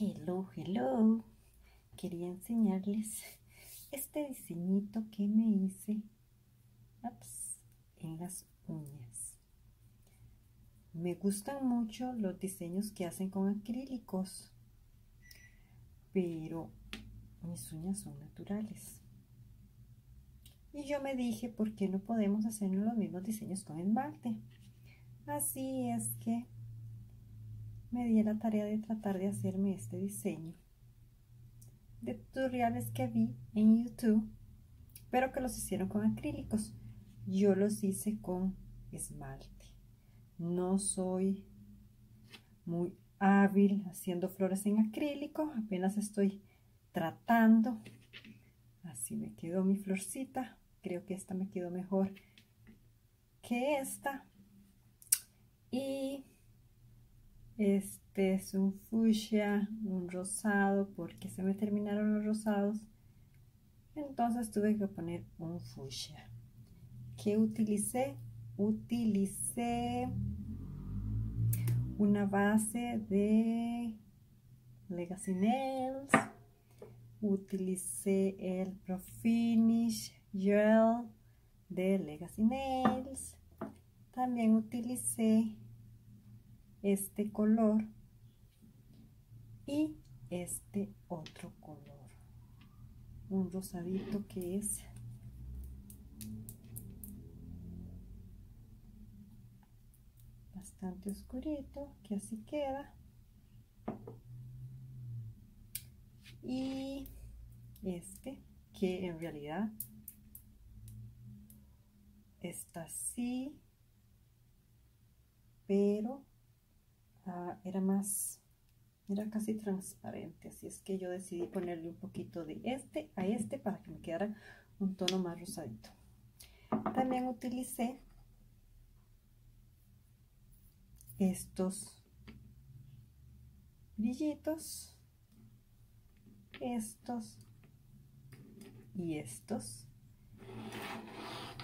Hello, hello. Quería enseñarles este diseñito que me hice en las uñas. Me gustan mucho los diseños que hacen con acrílicos, pero mis uñas son naturales. Y yo me dije, ¿por qué no podemos hacer los mismos diseños con esmalte? Así es que me di la tarea de tratar de hacerme este diseño de tutoriales que vi en YouTube, pero que los hicieron con acrílicos. Yo los hice con esmalte. No soy muy hábil haciendo flores en acrílico, apenas estoy tratando. Así me quedó mi florcita. Creo que esta me quedó mejor que esta. Y este es un fuchsia, un rosado, porque se me terminaron los rosados. Entonces tuve que poner un fuchsia. ¿Qué utilicé? Utilicé una base de Legacy Nails. Utilicé el Pro Finish Gel de Legacy Nails. También utilicé este color y este otro color. Un rosadito que es bastante oscurito que así queda. Y este que en realidad está así pero Ah, era más, era casi transparente, así es que yo decidí ponerle un poquito de este a este para que me quedara un tono más rosadito. También utilicé estos brillitos, estos y estos.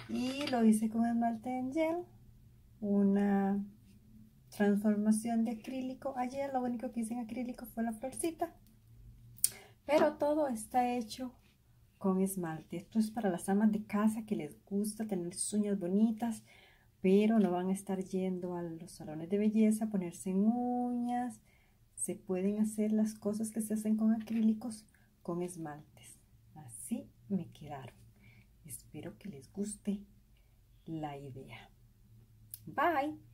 Y lo hice con esmalte en gel, una transformación de acrílico. Ayer lo único que hice en acrílico fue la florcita. Pero todo está hecho con esmalte. Esto es para las amas de casa que les gusta tener sus uñas bonitas, pero no van a estar yendo a los salones de belleza a ponerse en uñas. Se pueden hacer las cosas que se hacen con acrílicos con esmaltes. Así me quedaron. Espero que les guste la idea. Bye.